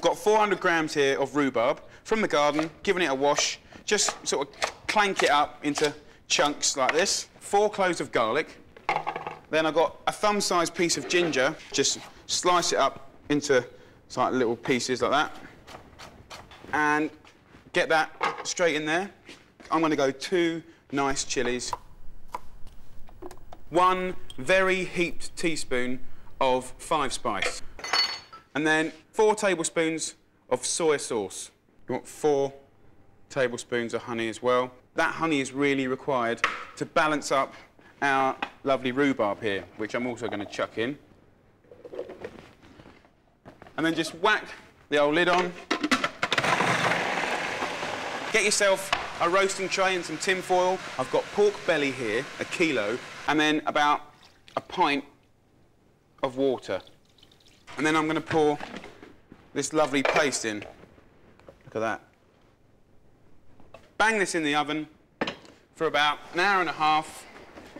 got 400 grams here of rhubarb from the garden, giving it a wash. Just sort of clank it up into chunks like this. Four cloves of garlic. Then I've got a thumb-sized piece of ginger. Just slice it up into like little pieces like that. And get that straight in there. I'm going to go two nice chilies. One very heaped teaspoon of five spice. And then four tablespoons of soy sauce. You want four tablespoons of honey as well. That honey is really required to balance up our lovely rhubarb here, which I'm also going to chuck in. And then just whack the old lid on. Get yourself a roasting tray and some tin foil. I've got pork belly here, a kilo, and then about a pint of water. And then I'm going to pour this lovely paste in. Look at that. Bang this in the oven for about an hour and a half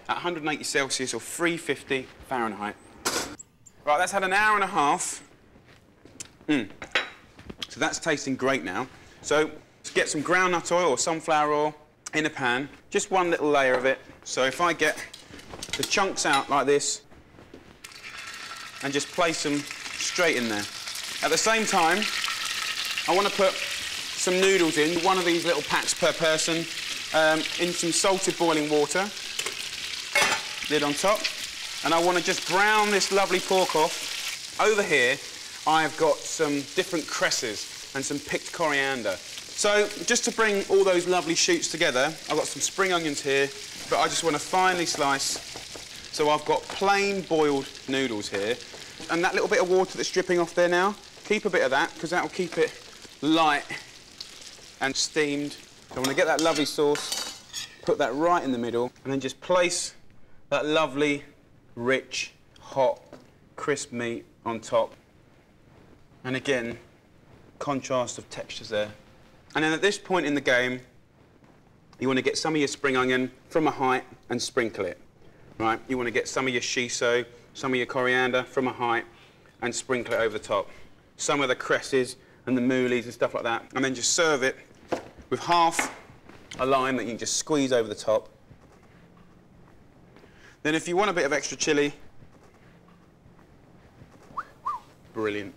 at 180 Celsius or 350 Fahrenheit. Right, that's had an hour and a half. Mm. So that's tasting great now. So get some groundnut oil or sunflower oil in a pan, just one little layer of it. So if I get the chunks out like this and just place them straight in there. At the same time, I want to put some noodles in, one of these little packs per person, um, in some salted boiling water. Lid on top. And I want to just brown this lovely pork off. Over here, I've got some different cresses and some picked coriander. So, just to bring all those lovely shoots together, I've got some spring onions here, but I just want to finely slice. So I've got plain boiled noodles here. And that little bit of water that's dripping off there now, keep a bit of that, because that will keep it light and steamed. So I want to get that lovely sauce, put that right in the middle, and then just place that lovely, rich, hot, crisp meat on top. And again, contrast of textures there. And then at this point in the game, you want to get some of your spring onion from a height and sprinkle it. Right? You want to get some of your shiso, some of your coriander from a height and sprinkle it over the top. Some of the cresses and the moolies and stuff like that. And then just serve it with half a lime that you just squeeze over the top. Then if you want a bit of extra chilli, brilliant.